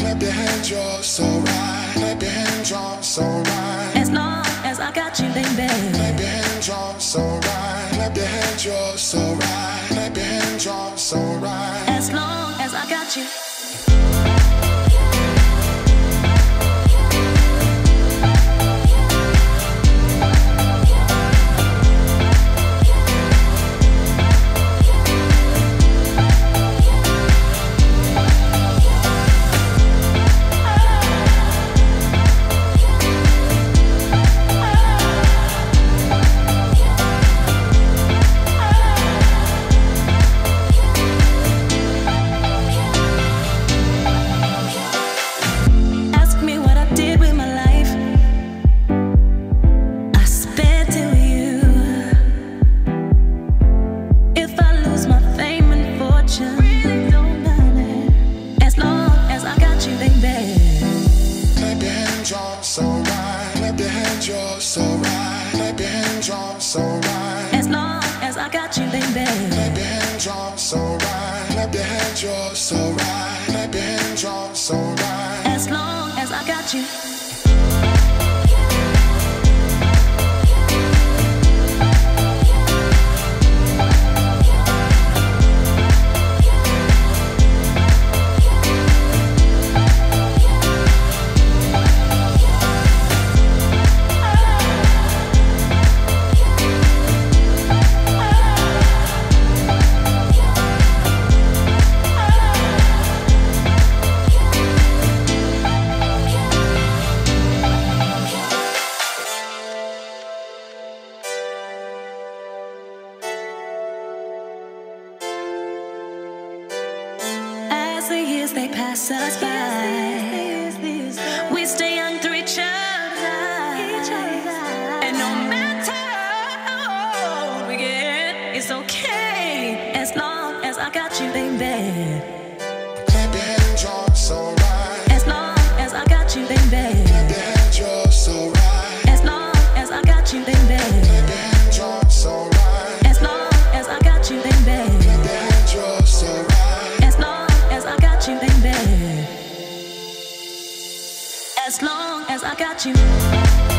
Clap your hands, y'all. Clap your hands, y'all. As long as I got you, baby. Clap your hands, y'all. Clap your hands, y'all. Clap your hands, y'all. As long as I got you. Clap your hands, you're so right. Clap your hands, you're so right. Clap your hands, so right. As long as I got you, baby. Clap your hands, so right. Clap your hands, you're so right. Clap your hands, so right. As long as I got you. The years they pass us by, we stay young through each other. And no matter how old we get, it's okay as long as I got you, baby. as I got you.